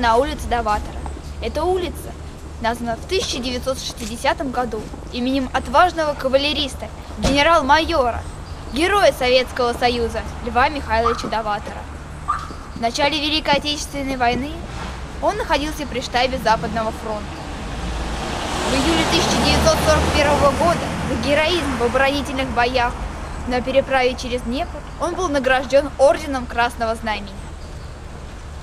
на улице Даватора. Эта улица названа в 1960 году именем отважного кавалериста, генерал-майора, героя Советского Союза Льва Михайловича Даватора. В начале Великой Отечественной войны он находился при штабе Западного фронта. В июле 1941 года за героизм в оборонительных боях на переправе через Днепр он был награжден орденом Красного Знамени.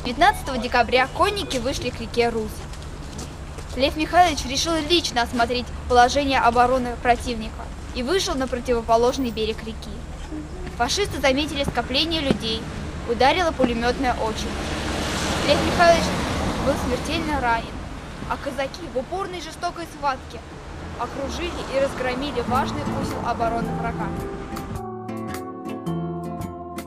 15 декабря конники вышли к реке Русь. Лев Михайлович решил лично осмотреть положение обороны противника и вышел на противоположный берег реки. Фашисты заметили скопление людей, ударила пулеметная очередь. Лев Михайлович был смертельно ранен, а казаки в упорной жестокой схватке окружили и разгромили важный узел обороны врага.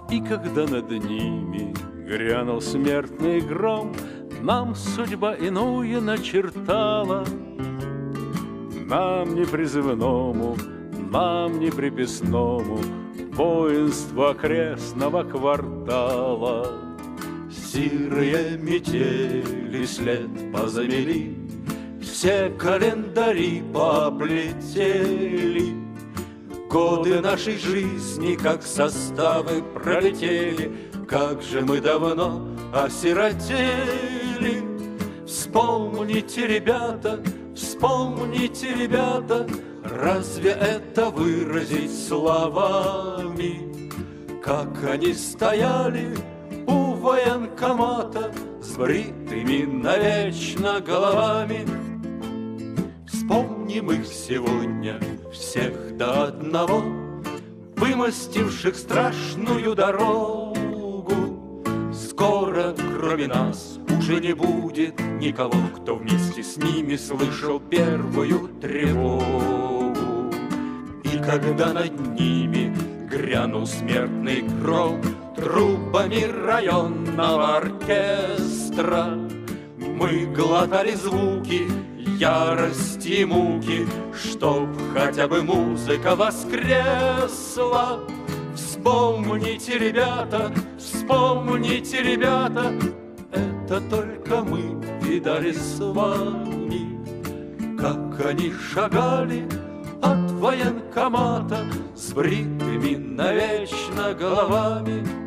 И когда над ними грянул смертный гром, Нам судьба иную начертала. Нам не призывному, нам не приписному, Воинству окрестного квартала. Сирые метели след позамели, Все календари поплетели, Годы нашей жизни, как составы, пролетели, Как же мы давно осиротели. Вспомните, ребята, вспомните, ребята, Разве это выразить словами? Как они стояли у военкомата С бритыми навечно головами, Вспомним их сегодня, всех до одного, Вымостивших страшную дорогу. Скоро, кроме нас, уже не будет никого, Кто вместе с ними слышал первую тревогу. И когда над ними грянул смертный гром, Трубами районного оркестра Мы глотали звуки ярости и муки, Чтоб хотя бы музыка воскресла. Вспомните, ребята, вспомните, ребята, Это только мы видали с вами, Как они шагали от военкомата С бритыми навечно головами.